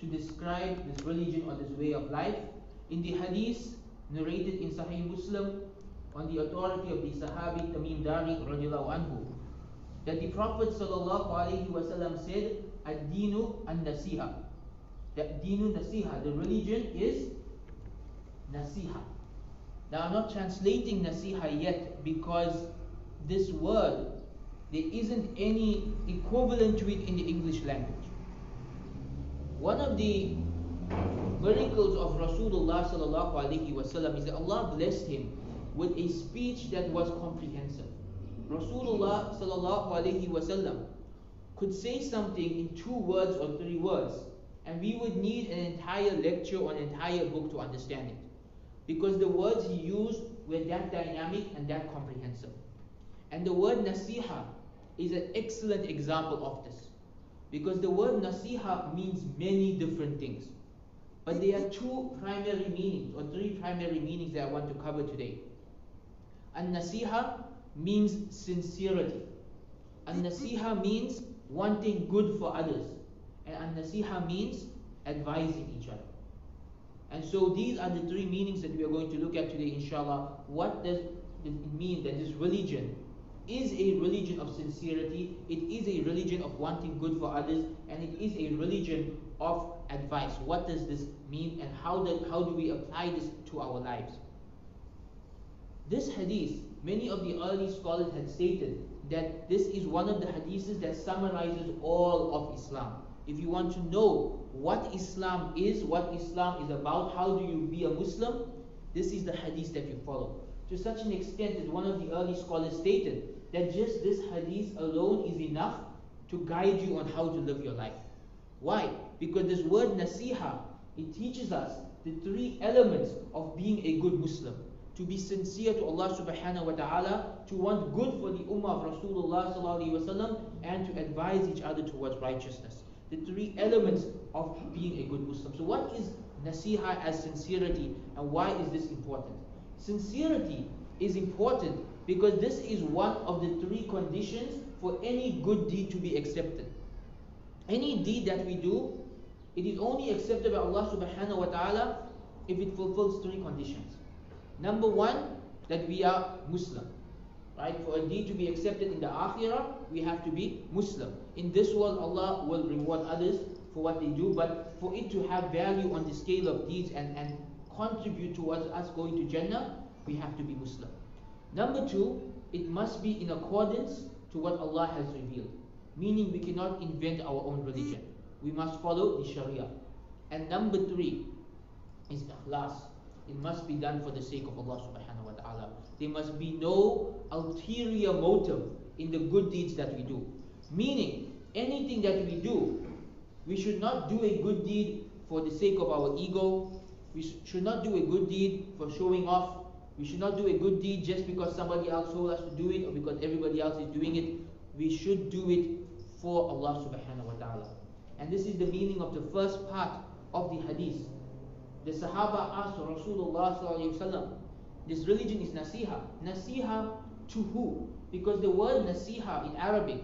to describe this religion or this way of life. In the hadith narrated in Sahih Muslim on the authority of the Sahabi Tamim Dari anhu, that the Prophet wasallam said, "Ad-dinu an-nasiha." That dinu nasiha, the religion is nasiha. Now I'm not translating nasiha yet because this word there isn't any equivalent to it in the English language. One of the miracles of Rasulullah sallallahu alaihi wasallam is that Allah blessed him with a speech that was comprehensive. Rasulullah sallallahu alaihi wasallam could say something in two words or three words, and we would need an entire lecture or an entire book to understand it, because the words he used were that dynamic and that comprehensive. And the word nasiha is an excellent example of this. Because the word nasiha means many different things. But there are two primary meanings, or three primary meanings that I want to cover today. And nasiha means sincerity. And nasiha means wanting good for others. And an nasiha means advising each other. And so these are the three meanings that we are going to look at today, inshallah. What does it mean that this religion is a religion of sincerity, it is a religion of wanting good for others, and it is a religion of advice. What does this mean, and how do, how do we apply this to our lives? This hadith, many of the early scholars had stated that this is one of the hadiths that summarizes all of Islam. If you want to know what Islam is, what Islam is about, how do you be a Muslim, this is the hadith that you follow. To such an extent that one of the early scholars stated that just this hadith alone is enough to guide you on how to live your life. Why? Because this word nasiha, it teaches us the three elements of being a good Muslim. To be sincere to Allah subhanahu wa ta'ala, to want good for the ummah of Rasulullah sallallahu and to advise each other towards righteousness. The three elements of being a good Muslim. So what is nasiha as sincerity and why is this important? Sincerity is important because this is one of the three conditions for any good deed to be accepted. Any deed that we do, it is only accepted by Allah subhanahu wa ta'ala if it fulfills three conditions. Number one, that we are Muslim. Right? For a deed to be accepted in the akhirah, we have to be Muslim. In this world, Allah will reward others for what they do, but for it to have value on the scale of deeds and, and contribute towards us going to Jannah, we have to be Muslim. Number two, it must be in accordance to what Allah has revealed. Meaning we cannot invent our own religion. We must follow the Sharia. And number three is ikhlas. It must be done for the sake of Allah subhanahu wa ta'ala. There must be no ulterior motive in the good deeds that we do. Meaning, anything that we do, we should not do a good deed for the sake of our ego. We should not do a good deed for showing off. We should not do a good deed just because somebody else told us to do it or because everybody else is doing it. We should do it for Allah subhanahu wa ta'ala. And this is the meaning of the first part of the hadith. The Sahaba asked Rasulullah sallallahu this religion is nasiha. Nasiha to who? Because the word nasiha in Arabic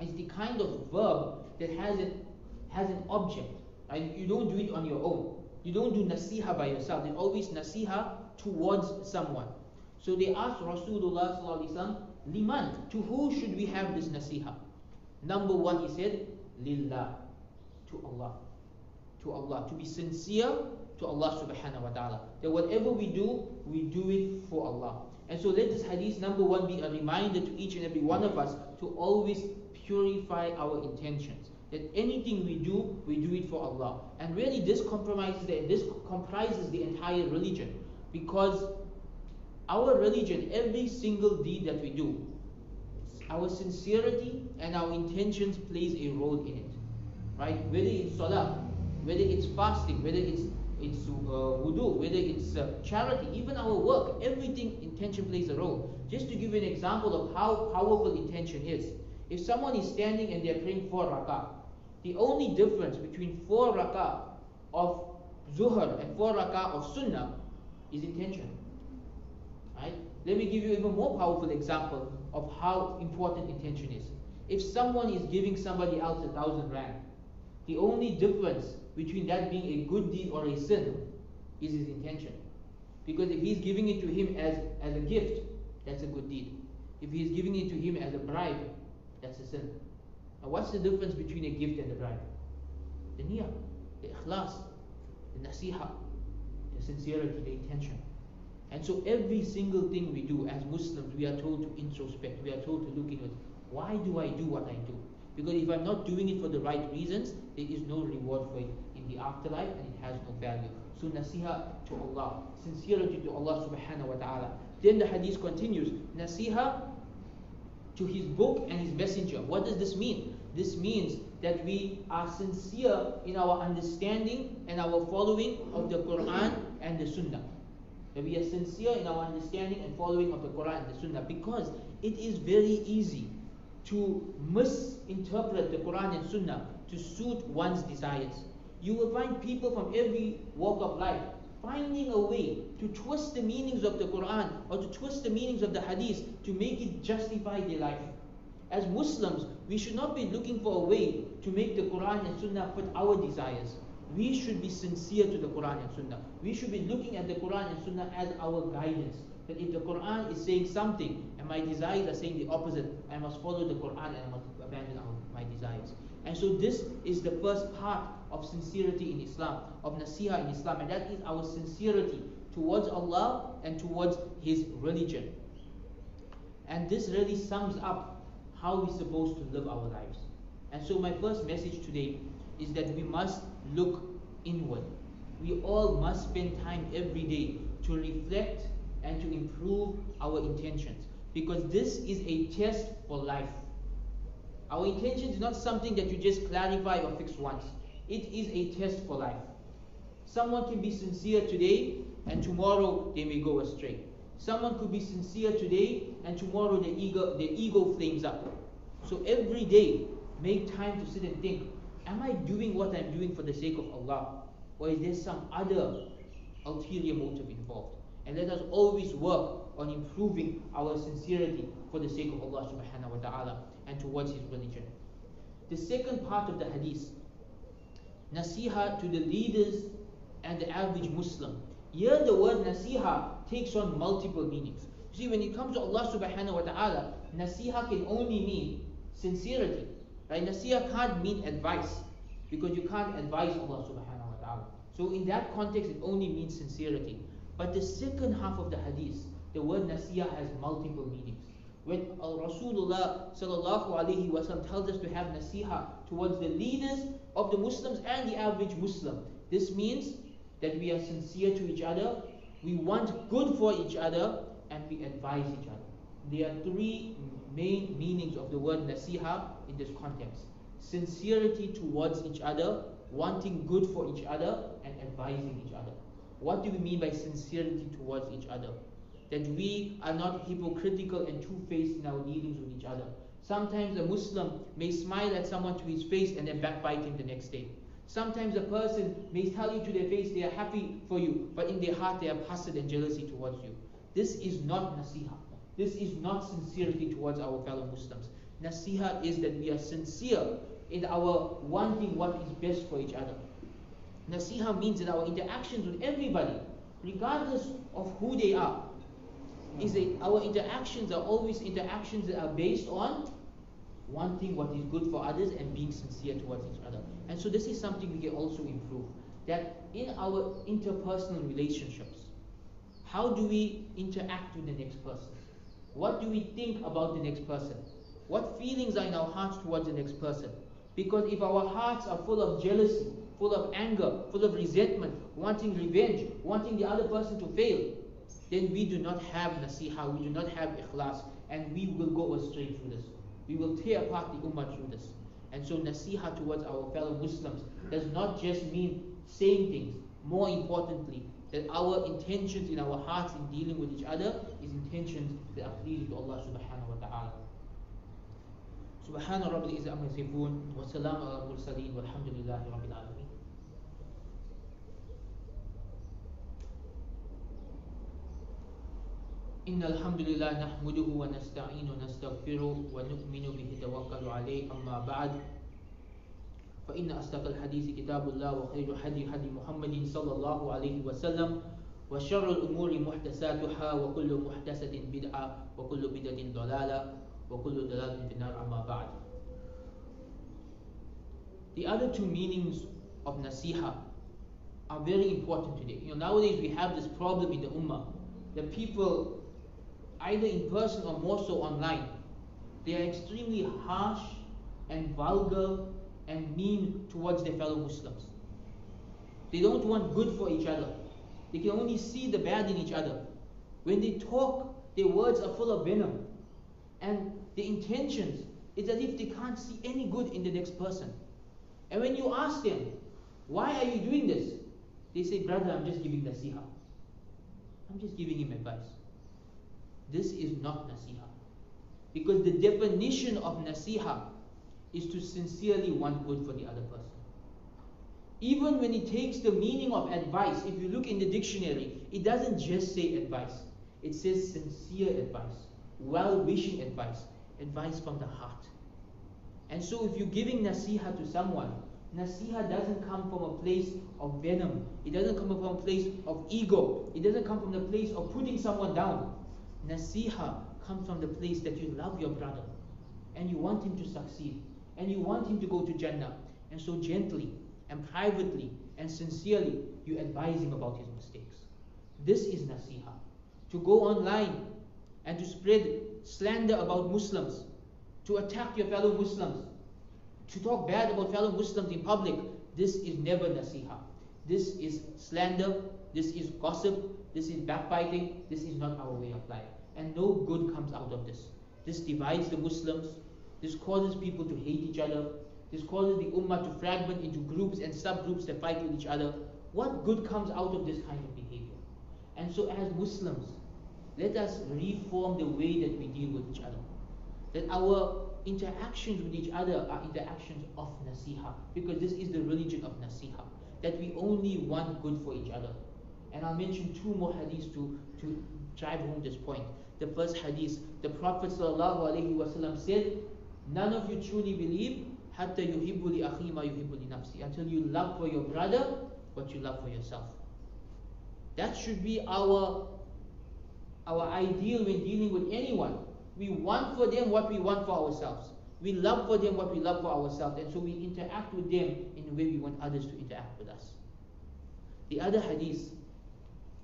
is the kind of verb that has an, has an object. You don't do it on your own. You don't do nasiha by yourself. It's always nasiha towards someone. So they asked Rasulullah liman, to who should we have this nasiha? Number one, he said, lillah, to Allah. To Allah. To be sincere to Allah subhanahu wa ta'ala. That whatever we do, we do it for Allah. And so let this hadith number one be a reminder to each and every one of us to always purify our intentions. That anything we do, we do it for Allah. And really this compromises the, this comprises the entire religion. Because our religion, every single deed that we do, our sincerity and our intentions plays a role in it. Right? Whether it's salah, whether it's fasting, whether it's it's uh, wudu, whether it's uh, charity, even our work, everything intention plays a role. Just to give you an example of how powerful intention is. If someone is standing and they're praying four rakah, the only difference between four rakah of zuhr and four rakah of sunnah is intention. Right? Let me give you even more powerful example of how important intention is. If someone is giving somebody else a thousand rand, The only difference between that being a good deed or a sin is his intention. Because if he's giving it to him as, as a gift, that's a good deed. If he's giving it to him as a bribe, that's a sin. Now, what's the difference between a gift and a bribe? The niyyah, the ikhlas, the nasiha, the sincerity, the intention. And so every single thing we do as Muslims, we are told to introspect, we are told to look inward. Why do I do what I do? Because if I'm not doing it for the right reasons, there is no reward for it in the afterlife and it has no value. So nasiha to Allah, sincerity to Allah subhanahu wa ta'ala. Then the hadith continues, nasiha to his book and his messenger. What does this mean? This means that we are sincere in our understanding and our following of the Quran and the Sunnah. That we are sincere in our understanding and following of the Quran and the Sunnah because it is very easy to misinterpret the Quran and Sunnah to suit one's desires. You will find people from every walk of life finding a way to twist the meanings of the Quran or to twist the meanings of the Hadith to make it justify their life. As Muslims, we should not be looking for a way to make the Quran and Sunnah fit our desires. We should be sincere to the Quran and Sunnah. We should be looking at the Quran and Sunnah as our guidance. That if the Quran is saying something and my desires are saying the opposite, I must follow the Quran and I must abandon my desires. And so this is the first part of sincerity in Islam, of nasiha in Islam, and that is our sincerity towards Allah and towards His religion. And this really sums up how we're supposed to live our lives. And so my first message today is that we must look inward. We all must spend time every day to reflect and to improve our intentions because this is a test for life. Our intention is not something that you just clarify or fix once. It is a test for life. Someone can be sincere today and tomorrow they may go astray. Someone could be sincere today and tomorrow the ego, the ego flames up. So every day, make time to sit and think, am I doing what I'm doing for the sake of Allah? Or is there some other ulterior motive involved? And let us always work on improving our sincerity for the sake of Allah subhanahu wa ta'ala and towards His religion. The second part of the hadith, nasiha to the leaders and the average Muslim. Here the word nasiha takes on multiple meanings. You see, when it comes to Allah subhanahu wa ta'ala, nasiha can only mean sincerity. Right? Nasiha can't mean advice because you can't advise Allah subhanahu wa ta'ala. So in that context, it only means sincerity. But the second half of the hadith, the word nasiha has multiple meanings. When Rasulullah sallallahu alaihi wasallam tells us to have nasiha towards the leaders of the Muslims and the average Muslim, this means that we are sincere to each other, we want good for each other, and we advise each other. There are three main meanings of the word nasiha in this context sincerity towards each other, wanting good for each other, and advising each other. What do we mean by sincerity towards each other? That we are not hypocritical and two faced in our dealings with each other. Sometimes a Muslim may smile at someone to his face and then backbite him the next day. Sometimes a person may tell you to their face they are happy for you, but in their heart they have hasad and jealousy towards you. This is not nasiha. This is not sincerity towards our fellow Muslims. Nasiha is that we are sincere in our wanting what is best for each other. Nasiha means that our interactions with everybody, regardless of who they are, is that our interactions are always interactions that are based on wanting what is good for others and being sincere towards each other. And so this is something we can also improve. That in our interpersonal relationships, how do we interact with the next person? What do we think about the next person? What feelings are in our hearts towards the next person? Because if our hearts are full of jealousy, full of anger, full of resentment, wanting revenge, wanting the other person to fail, then we do not have nasiha, we do not have ikhlas, and we will go astray through this. We will tear apart the ummah through this. And so nasiha towards our fellow Muslims does not just mean saying things. More importantly, that our intentions in our hearts in dealing with each other is intentions that are pleasing to Allah subhanahu wa ta'ala. سبحان رب العزة عما يصفون والسلام على المرسلين والحمد لله رب العالمين إن الحمد لله نحمده ونستعين ونستغفره ونؤمن به توكل عليه أما بعد فإن أصدق الحديث كتاب الله وخير حدي حدي محمد صلى الله عليه وسلم وشر الأمور محدثاتها وكل محدثة بدعة وكل بدعة ضلالة وكل ضلالة في النار أما بعد The other two meanings of nasiha are very important today. You know, nowadays we have this problem in the ummah that people, either in person or more so online, they are extremely harsh and vulgar and mean towards their fellow Muslims. They don't want good for each other. They can only see the bad in each other. When they talk, their words are full of venom. And their intentions, it's as if they can't see any good in the next person. And when you ask them, why are you doing this? They say, brother, I'm just giving nasiha. I'm just giving him advice. This is not nasiha. Because the definition of nasiha is to sincerely want good for the other person. Even when it takes the meaning of advice, if you look in the dictionary, it doesn't just say advice, it says sincere advice, well wishing advice, advice from the heart. And so, if you're giving nasiha to someone, nasiha doesn't come from a place of venom, it doesn't come from a place of ego, it doesn't come from the place of putting someone down. Nasiha comes from the place that you love your brother and you want him to succeed and you want him to go to Jannah. And so gently and privately and sincerely, you advise him about his mistakes. This is nasiha. To go online and to spread slander about Muslims, to attack your fellow Muslims, to talk bad about fellow Muslims in public, this is never nasiha. This is slander, this is gossip, this is backbiting, this is not our way of life. And no good comes out of this. This divides the Muslims, this causes people to hate each other. This causes the ummah to fragment into groups and subgroups that fight with each other. What good comes out of this kind of behavior? And so, as Muslims, let us reform the way that we deal with each other. That our interactions with each other are interactions of nasiha. Because this is the religion of nasiha. That we only want good for each other. And I'll mention two more hadiths to, to drive home this point. The first hadith, the Prophet ﷺ said, None of you truly believe hatta yuhibbu li akhi ma yuhibbu li nafsi until you love for your brother what you love for yourself. That should be our our ideal when dealing with anyone. We want for them what we want for ourselves. We love for them what we love for ourselves, and so we interact with them in the way we want others to interact with us. The other hadith,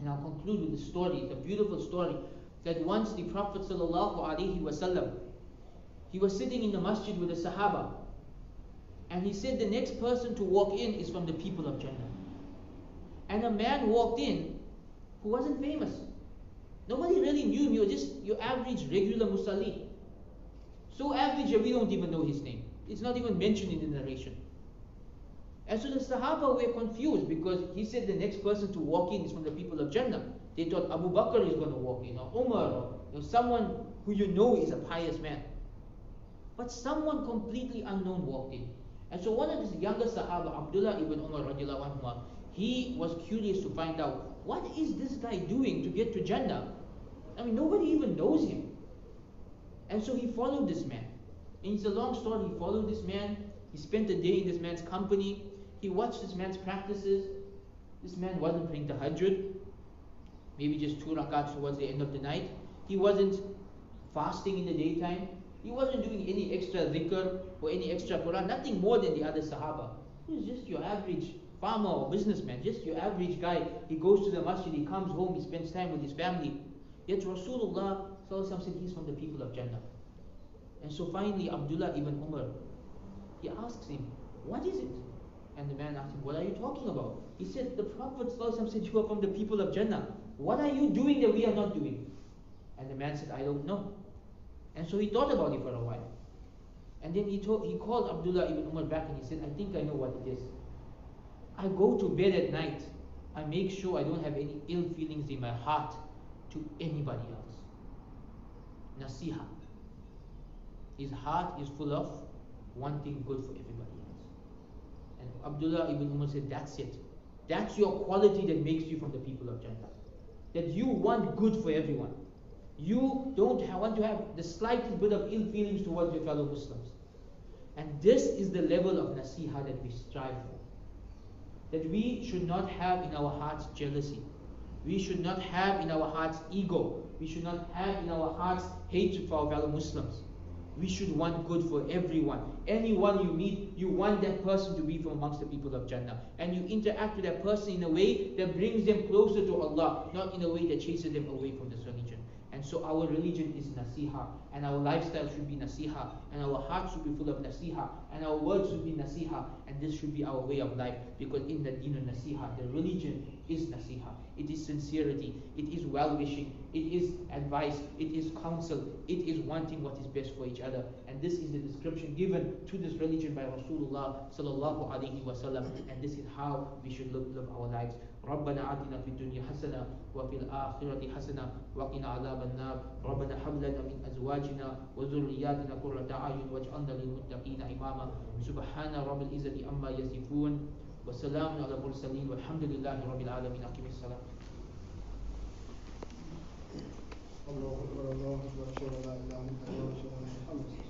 and I'll conclude with the story, the beautiful story that once the Prophet sallallahu alaihi wasallam he was sitting in the masjid with the Sahaba. And he said the next person to walk in is from the people of Jannah. And a man walked in who wasn't famous. Nobody really knew him. He was just your average regular musalli. So average that we don't even know his name. It's not even mentioned in the narration. And so the Sahaba were confused because he said the next person to walk in is from the people of Jannah. They thought Abu Bakr is going to walk in, or Umar, or you know, someone who you know is a pious man. But someone completely unknown walked in. And so one of his younger Sahaba, Abdullah ibn Umar he was curious to find out what is this guy doing to get to Jannah? I mean, nobody even knows him. And so he followed this man. And it's a long story. He followed this man. He spent a day in this man's company. He watched this man's practices. This man wasn't praying the tahajjud, maybe just two rakats towards the end of the night. He wasn't fasting in the daytime. He wasn't doing any extra dhikr or any extra Quran, nothing more than the other Sahaba. He was just your average farmer or businessman, just your average guy. He goes to the masjid, he comes home, he spends time with his family. Yet Rasulullah said he's from the people of Jannah. And so finally, Abdullah ibn Umar, he asks him, What is it? And the man asked him, What are you talking about? He said, The Prophet said you are from the people of Jannah. What are you doing that we are not doing? And the man said, I don't know. And so he thought about it for a while. And then he, told, he called Abdullah ibn Umar back and he said, I think I know what it is. I go to bed at night. I make sure I don't have any ill feelings in my heart to anybody else. Nasiha. His heart is full of wanting good for everybody else. And Abdullah ibn Umar said, That's it. That's your quality that makes you from the people of Jannah. That you want good for everyone. You don't want to have the slightest bit of ill feelings towards your fellow Muslims. And this is the level of nasiha that we strive for. That we should not have in our hearts jealousy. We should not have in our hearts ego. We should not have in our hearts hatred for our fellow Muslims. We should want good for everyone. Anyone you meet, you want that person to be from amongst the people of Jannah. And you interact with that person in a way that brings them closer to Allah, not in a way that chases them away from the religion. And so our religion is nasiha, and our lifestyle should be nasiha, and our hearts should be full of nasiha, and our words should be nasiha, and this should be our way of life. Because in the deen nasiha, the religion is nasiha. It is sincerity, it is well wishing, it is advice, it is counsel, it is wanting what is best for each other. And this is the description given to this religion by Rasulullah sallallahu alaihi wasallam, and this is how we should live, live our lives. ربنا آتنا في الدنيا حسنة وفي الآخرة حسنة وقنا عذاب النار. ربنا هب لنا من أزواجنا وذرياتنا قرة أعين واجعلنا للمتقين إماما. سبحان رب العزة عما يصفون وسلام على المرسلين والحمد لله رب العالمين. أقيم الصلاة. الله أكبر الله أكبر. لا إله إلا الله.